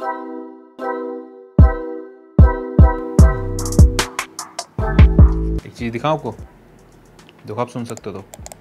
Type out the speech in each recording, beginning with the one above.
एक चीज़ दिखाऊँ आपको? देखो आप सुन सकते हो तो।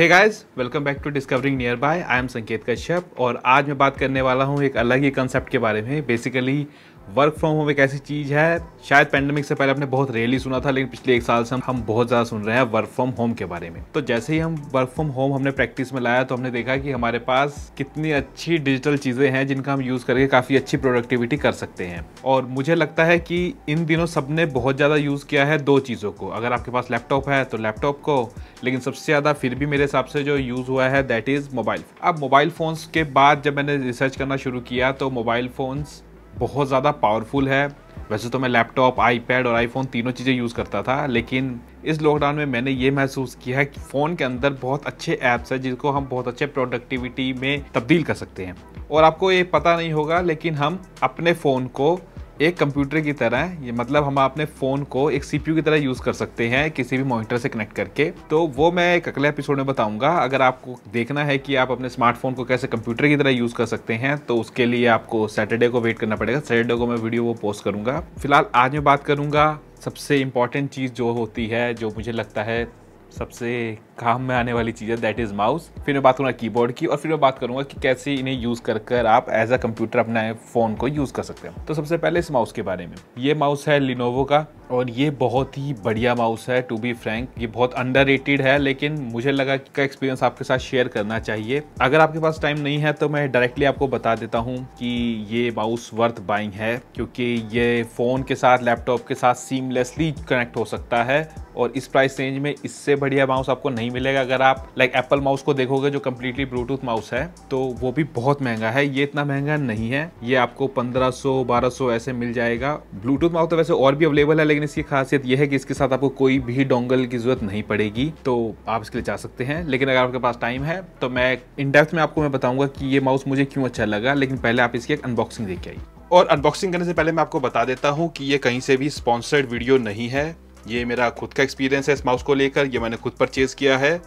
Hey guys welcome back to discovering nearby I am Sanket Kashyap और आज मैं बात करने वाला हूँ एक अलग ही कंसेप्ट के बारे में. बेसिकली वर्क फ्रॉम होम एक ऐसी चीज़ है, शायद पैंडमिक से पहले आपने बहुत रेयरली सुना था, लेकिन पिछले एक साल से हम हम बहुत ज़्यादा सुन रहे हैं वर्क फ्रॉम होम के बारे में। तो जैसे ही हम वर्क फ्रॉम होम हमने प्रैक्टिस में लाया तो हमने देखा कि हमारे पास कितनी अच्छी डिजिटल चीज़ें हैं जिनका हम यूज़ करके काफ़ी अच्छी प्रोडक्टिविटी कर सकते हैं। और मुझे लगता है कि इन दिनों सबने बहुत ज़्यादा यूज़ किया है दो चीज़ों को। अगर आपके पास लैपटॉप है तो लैपटॉप को, लेकिन सबसे ज़्यादा फिर भी मेरे हिसाब से जो यूज़ हुआ है दैट इज़ मोबाइल अब मोबाइल फ़ोन्स के बाद जब मैंने रिसर्च करना शुरू किया तो मोबाइल फ़ोन्स बहुत ज़्यादा पावरफुल है। वैसे तो मैं लैपटॉप आईपैड और आईफोन तीनों चीज़ें यूज़ करता था, लेकिन इस लॉकडाउन में मैंने ये महसूस किया है कि फ़ोन के अंदर बहुत अच्छे ऐप्स हैं जिनको हम बहुत अच्छे प्रोडक्टिविटी में तब्दील कर सकते हैं। और आपको ये पता नहीं होगा, लेकिन हम अपने फ़ोन को एक कंप्यूटर की तरह, ये मतलब हम अपने फ़ोन को एक सीपीयू की तरह यूज़ कर सकते हैं किसी भी मॉनिटर से कनेक्ट करके। तो वो मैं एक अगले एपिसोड में बताऊँगा। अगर आपको देखना है कि आप अपने स्मार्टफ़ोन को कैसे कंप्यूटर की तरह यूज़ कर सकते हैं तो उसके लिए आपको सैटरडे को वेट करना पड़ेगा। सैटरडे को मैं वीडियो वो पोस्ट करूँगा। फ़िलहाल आज मैं बात करूँगा सबसे इंपॉर्टेंट चीज़ जो होती है, जो मुझे लगता है सबसे काम में आने वाली चीज़ है दैट इज़ माउस फिर मैं बात करूँगा कीबोर्ड की और फिर मैं बात करूँगा कि कैसे इन्हें यूज़ कर कर आप एज अ कंप्यूटर अपने फ़ोन को यूज़ कर सकते हैं। तो सबसे पहले इस माउस के बारे में। ये माउस है लिनोवो का। और ये बहुत ही बढ़िया माउस है टू बी फ्रैंक ये बहुत अंडर है, लेकिन मुझे लगा कि का एक्सपीरियंस आपके साथ शेयर करना चाहिए। अगर आपके पास टाइम नहीं है तो मैं डायरेक्टली आपको बता देता हूँ कि ये माउस वर्थ बाइंग है, क्योंकि ये फ़ोन के साथ लैपटॉप के साथ सीमलेसली कनेक्ट हो सकता है और इस प्राइस रेंज में इससे बढ़िया माउस आपको नहीं मिलेगा। अगर आप लाइक एप्पल माउस को देखोगे, जो कम्प्लीटली ब्लूटूथ माउस है तो वो भी बहुत महँगा है। ये इतना महँगा नहीं है। ये आपको 1500 1200 ऐसे मिल जाएगा। ब्लूटूथ माउस तो वैसे और भी अवेलेबल है, लेकिन इसकी खासियत यह है कि इसके साथ आपको कोई भी डोंगल की ज़रूरत नहीं पड़ेगी तो आप इसके लिए जा सकते हैं। लेकिन अगर आपके पास टाइम है तो मैं इन डेप्थ में आपको मैं बताऊँगा कि ये माउस मुझे क्यों अच्छा लगा, लेकिन पहले आप इसकी एक अनबॉक्सिंग देख के और अनबॉक्सिंग करने से पहले मैं आपको बता देता हूँ कि ये कहीं से भी स्पॉन्सर्ड वीडियो नहीं है। ये मेरा खुद का एक्सपीरियंस है इस माउस को लेकर, ये मैंने खुद परचेज किया है।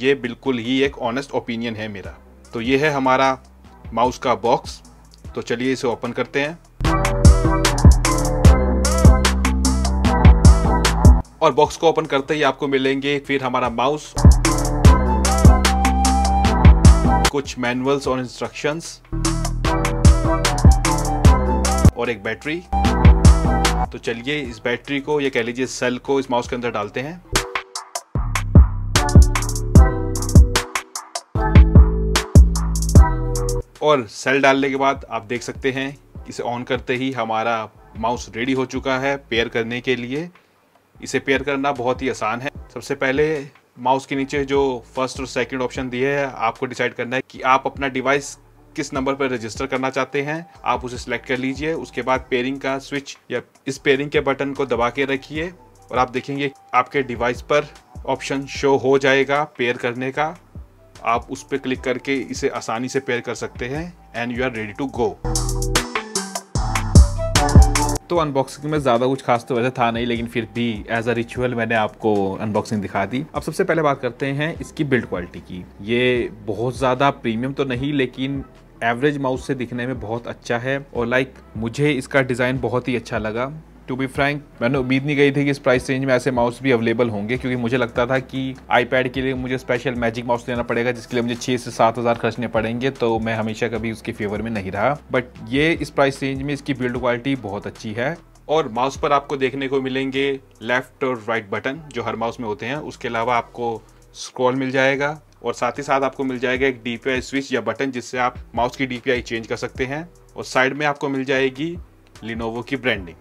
ये बिल्कुल ही एक ऑनेस्ट ओपिनियन है मेरा। तो ये है हमारा माउस का बॉक्स तो चलिए इसे ओपन करते हैं। और बॉक्स को ओपन करते ही आपको मिलेंगे फिर हमारा माउस कुछ मैनुअल्स और इंस्ट्रक्शंस और एक बैटरी तो चलिए इस बैटरी को, या कह लीजिए सेल को इस माउस के अंदर डालते हैं। और सेल डालने के बाद आप देख सकते हैं इसे ऑन करते ही हमारा माउस रेडी हो चुका है पेयर करने के लिए। इसे पेयर करना बहुत ही आसान है। सबसे पहले माउस के नीचे जो फ़र्स्ट और सेकंड ऑप्शन दिए है, आपको डिसाइड करना है कि आप अपना डिवाइस किस नंबर पर रजिस्टर करना चाहते हैं। आप उसे सिलेक्ट कर लीजिए, उसके बाद पेयरिंग का स्विच या इस पेयरिंग के बटन को दबा के रखिए और आप देखेंगे आपके डिवाइस पर ऑप्शन शो हो जाएगा पेयर करने का। आप उस पर क्लिक करके इसे आसानी से पेयर कर सकते हैं and you are ready to go तो अनबॉक्सिंग में ज़्यादा कुछ खास तो वैसे था नहीं, लेकिन फिर भी एज अ रिचुअल मैंने आपको अनबॉक्सिंग दिखा दी। अब सबसे पहले बात करते हैं इसकी बिल्ड क्वालिटी की। ये बहुत ज़्यादा प्रीमियम तो नहीं, लेकिन एवरेज माउस से दिखने में बहुत अच्छा है, और लाइक मुझे इसका डिज़ाइन बहुत ही अच्छा लगा। टू बी फ्रैंक मैंने उम्मीद नहीं गई थी कि इस प्राइस रेंज में ऐसे माउस भी अवेलेबल होंगे, क्योंकि मुझे लगता था कि आईपैड के लिए मुझे स्पेशल मैजिक माउस लेना पड़ेगा, जिसके लिए मुझे छः से सात हज़ार खर्चने पड़ेंगे तो मैं हमेशा कभी उसके फेवर में नहीं रहा। बट ये इस प्राइस रेंज में इसकी बिल्ड क्वालिटी बहुत अच्छी है। और माउस पर आपको देखने को मिलेंगे लेफ़्ट और राइट बटन जो हर माउस में होते हैं। उसके अलावा आपको स्क्रॉल मिल जाएगा, और साथ ही साथ आपको मिल जाएगा एक डीपीआई स्विच या बटन जिससे आप माउस की डीपीआई चेंज कर सकते हैं। और साइड में आपको मिल जाएगी लिनोवो की ब्रांडिंग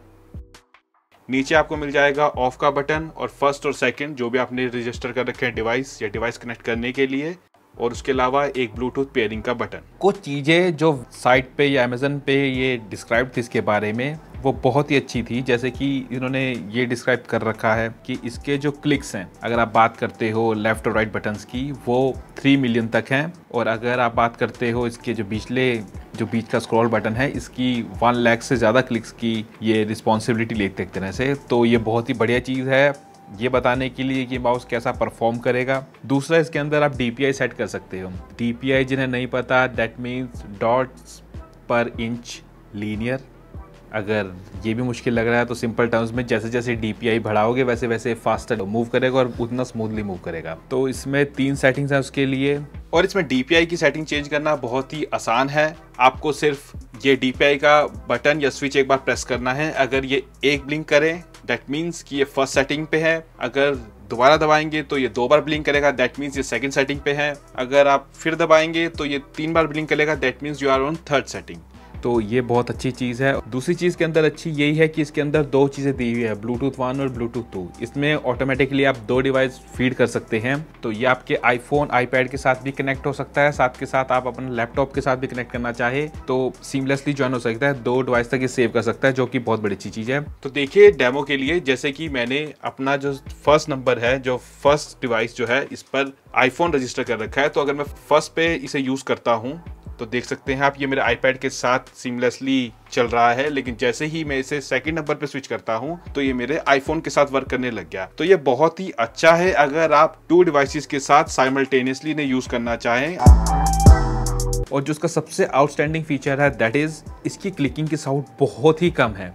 नीचे आपको मिल जाएगा ऑफ़ का बटन और फ़र्स्ट और सेकंड जो भी आपने रजिस्टर कर रखे हैं डिवाइस या डिवाइस कनेक्ट करने के लिए और उसके अलावा एक ब्लूटूथ पेयरिंग का बटन कुछ चीज़ें जो साइट पे या अमेजन पे ये डिस्क्राइब थी इसके बारे में, वो बहुत ही अच्छी थी। जैसे कि इन्होंने ये डिस्क्राइब कर रखा है कि इसके जो क्लिक्स हैं, अगर आप बात करते हो लेफ़्ट और राइट बटन्स की, वो थ्री मिलियन तक हैं। और अगर आप बात करते हो इसके जो पिछले जो बीच का स्क्रॉल बटन है, इसकी वन लैख से ज़्यादा क्लिक्स की ये रिस्पॉन्सिबिलिटी लेते एक तरह से। तो ये बहुत ही बढ़िया चीज़ है ये बताने के लिए कि माउस कैसा परफॉर्म करेगा। दूसरा, इसके अंदर आप डीपीआई सेट कर सकते हो। डीपीआई जिन्हें नहीं पता that means dots per inch linear अगर ये भी मुश्किल लग रहा है तो सिंपल टर्म्स में जैसे जैसे डी बढ़ाओगे, वैसे वैसे फास्टर मूव करेगा और उतना स्मूथली मूव करेगा। तो इसमें तीन सेटिंग्स हैं उसके लिए। और इसमें डीपीआई की सेटिंग चेंज करना बहुत ही आसान है। आपको सिर्फ़ ये डीपीआई का बटन या स्विच एक बार प्रेस करना है। अगर ये एक ब्लिंक करें दैट मीन्स कि ये फ़र्स्ट सेटिंग पे है। अगर दोबारा दबाएँगे तो ये दो बार ब्लिंक करेगा दैट मीन्स ये सेकंड सेटिंग पे है। अगर आप फिर दबाएँगे तो ये तीन बार ब्लिंक करेगा that means you are on third setting तो ये बहुत अच्छी चीज़ है। दूसरी चीज़ के अंदर अच्छी यही है कि इसके अंदर दो चीज़ें दी हुई है ब्लूटूथ वन और ब्लूटूथ टू इसमें ऑटोमेटिकली आप दो डिवाइस फ़ीड कर सकते हैं। तो ये आपके आईफोन आईपैड के साथ भी कनेक्ट हो सकता है। साथ के साथ आप अपने लैपटॉप के साथ भी कनेक्ट करना चाहे तो सीमलेसली ज्वाइन हो सकता है। दो डिवाइस तक ये सेव कर सकता है, जो कि बहुत बड़ी अच्छी चीज़ है। तो देखिए डेमो के लिए जैसे कि मैंने अपना जो फ़र्स्ट नंबर है, जो फ़र्स्ट डिवाइस जो है, इस पर आईफोन रजिस्टर कर रखा है। तो अगर मैं फ़र्स्ट पे इसे यूज़ करता हूँ तो देख सकते हैं आप, ये मेरे आईपैड के साथ सीमलेसली चल रहा है, लेकिन जैसे ही मैं इसे सेकंड नंबर पे स्विच करता हूँ तो ये मेरे आईफोन के साथ वर्क करने लग गया। तो ये बहुत ही अच्छा है अगर आप टू डिवाइसेस के साथ साइमल्टेनियसली ने यूज़ करना चाहें। और जो उसका सबसे आउटस्टैंडिंग फीचर है दैट इज़ इसकी क्लिकिंग की साउंड बहुत ही कम है।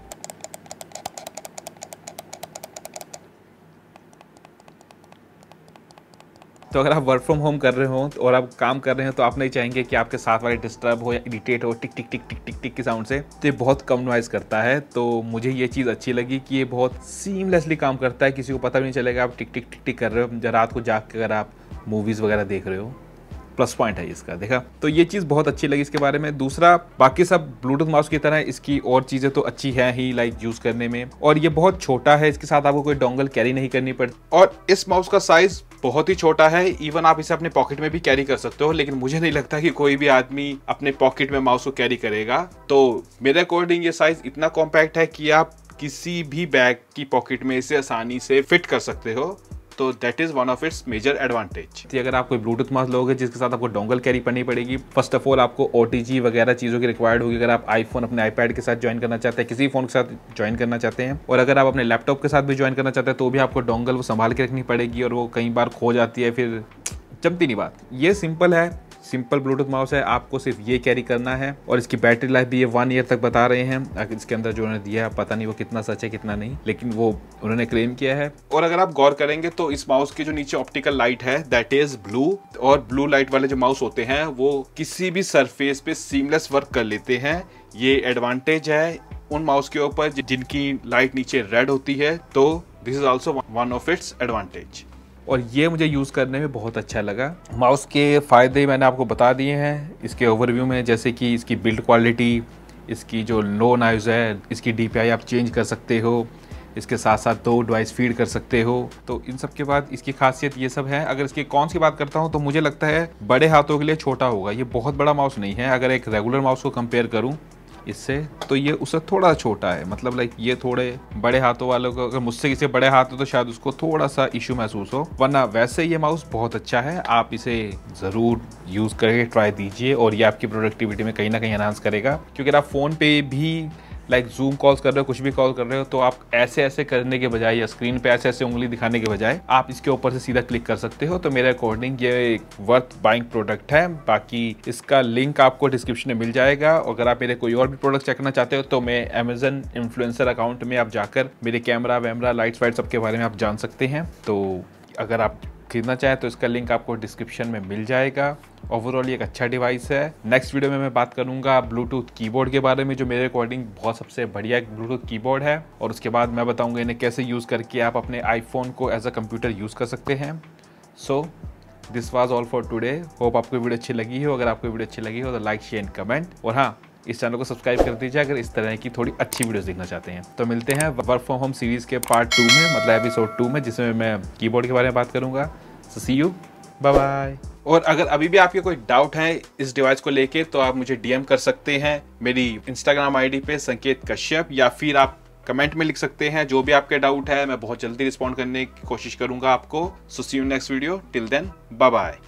तो अगर आप वर्क फ्रॉम होम कर रहे हो और आप काम कर रहे हो तो आप नहीं चाहेंगे कि आपके साथ वाले डिस्टर्ब हो या इरिटेट हो टिक टिक टिक टिक टिक टिक के साउंड से तो ये बहुत कम नॉइज़ करता है। तो मुझे ये चीज़ अच्छी लगी कि ये बहुत सीमलेसली काम करता है, किसी को पता भी नहीं चलेगा, आप टिक टिक टिक टिक कर रहे हो रात को जाग के अगर आप मूवीज़ वगैरह देख रहे हो। प्लस पॉइंट है इसका, देखा? तो ये चीज़ बहुत अच्छी लगी इसके बारे में। दूसरा, बाकी सब ब्लूटूथ माउस की तरह इसकी और चीज़ें तो अच्छी है ही लाइक यूज़ करने में। और ये बहुत छोटा है, इसके साथ आपको कोई डोंगल कैरी नहीं करनी पड़ती और इस माउस का साइज़ बहुत ही छोटा है इवन आप इसे अपने पॉकेट में भी कैरी कर सकते हो, लेकिन मुझे नहीं लगता कि कोई भी आदमी अपने पॉकेट में माउस को कैरी करेगा। तो मेरे अकॉर्डिंग ये साइज़ इतना कॉम्पैक्ट है कि आप किसी भी बैग की पॉकेट में इसे आसानी से फिट कर सकते हो। तो that is one of its major advantage अगर आप कोई ब्लूटूथ माउस लोगे, जिसके साथ आपको डोंगल कैरी करनी पड़ेगी फ़र्स्ट ऑफ़ ऑल आपको ओटीजी वगैरह चीज़ों की रिक्वायर्ड होगी। अगर आप आईफोन अपने आईपैड के साथ ज्वाइन करना चाहते हैं, किसी फ़ोन के साथ ज्वाइन करना चाहते हैं, और अगर आप अपने लैपटॉप के साथ भी ज्वाइन करना चाहते हैं तो भी आपको डोंगल वो संभाल के रखनी पड़ेगी, और वो कई बार खो जाती है, फिर जमती नहीं बात। ये सिंपल है सिंपल ब्लूटूथ माउस है, आपको सिर्फ़ ये कैरी करना है और इसकी बैटरी लाइफ भी ये वन ईयर तक बता रहे हैं। इसके अंदर जो उन्होंने दिया है, पता नहीं वो कितना सच है, कितना नहीं, लेकिन वो उन्होंने क्लेम किया है। और अगर आप गौर करेंगे तो इस माउस के जो नीचे ऑप्टिकल लाइट है दैट इज़ ब्लू और ब्लू लाइट वाले जो माउस होते हैं, वो किसी भी सरफेस पे सीमलेस वर्क कर लेते हैं। ये एडवांटेज है उन माउस के ऊपर जिनकी लाइट नीचे रेड होती है तो this is also one of its advantage और ये मुझे यूज़ करने में बहुत अच्छा लगा। माउस के फ़ायदे मैंने आपको बता दिए हैं। इसके ओवरव्यू में जैसे कि इसकी बिल्ड क्वालिटी, इसकी जो लो नाइज है, इसकी डीपीआई आप चेंज कर सकते हो, इसके साथ साथ दो डिवाइस फ़ीड कर सकते हो। तो इन सब के बाद इसकी खासियत ये सब है। अगर इसकी कौन सी बात करता हूँ तो मुझे लगता है बड़े हाथों के लिए छोटा होगा। ये बहुत बड़ा माउस नहीं है। अगर एक रेगुलर माउस को कंपेयर करूँ इससे तो ये उससे थोड़ा छोटा है। मतलब लाइक ये थोड़े बड़े हाथों वालों को, अगर मुझसे किसी बड़े हाथ हो तो शायद उसको थोड़ा सा इशू महसूस हो। वरना वैसे ये माउस बहुत अच्छा है। आप इसे ज़रूर यूज़ करके ट्राई दीजिए और ये आपकी प्रोडक्टिविटी में कहीं ना कहीं एनहांस करेगा। क्योंकि आप फ़ोन पे भी लाइक जूम कॉल्स कर रहे हो, कुछ भी कॉल कर रहे हो तो आप ऐसे ऐसे करने के बजाय या स्क्रीन पे ऐसे ऐसे उंगली दिखाने के बजाय आप इसके ऊपर से सीधा क्लिक कर सकते हो। तो मेरे अकॉर्डिंग ये एक वर्थ बाइंग प्रोडक्ट है। बाकी इसका लिंक आपको डिस्क्रिप्शन में मिल जाएगा। अगर आप मेरे कोई और भी प्रोडक्ट चेक करना चाहते हो तो मैं अमेजन इन्फ्लुएंसर अकाउंट में आप जाकर मेरे कैमरा वैमरा लाइट्स वाइट सबके बारे में आप जान सकते हैं। तो अगर आप खरीदना चाहें तो इसका लिंक आपको डिस्क्रिप्शन में मिल जाएगा। ओवरऑल एक अच्छा डिवाइस है। नेक्स्ट वीडियो में मैं बात करूँगा ब्लूटूथ कीबोर्ड के बारे में, जो मेरे अकॉर्डिंग बहुत सबसे बढ़िया एक ब्लूटूथ कीबोर्ड है। और उसके बाद मैं बताऊँगा इन्हें कैसे यूज़ करके आप अपने आईफोन को एज अ कंप्यूटर यूज़ कर सकते हैं। So this was all for today hope आपको वीडियो अच्छी लगी हो। अगर आपको वीडियो अच्छी लगी हो तो लाइक शेयर एंड कमेंट और हाँ इस चैनल को सब्सक्राइब कर दीजिए अगर इस तरह की थोड़ी अच्छी वीडियोस देखना चाहते हैं। तो मिलते हैं वर्क फ्रॉम होम सीरीज़ के पार्ट टू में मतलब एपिसोड टू में, जिसमें मैं कीबोर्ड के बारे में बात करूँगा। So, see you. Bye bye और अगर अभी भी आपके कोई डाउट है इस डिवाइस को लेके तो आप मुझे डीएम कर सकते हैं मेरी इंस्टाग्राम आईडी पे संकेत कश्यप, या फिर आप कमेंट में लिख सकते हैं जो भी आपके डाउट है, मैं बहुत जल्दी रिस्पॉन्ड करने की कोशिश करूँगा आपको। So see you next video till then bye bye